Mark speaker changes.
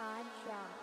Speaker 1: Todd Drop.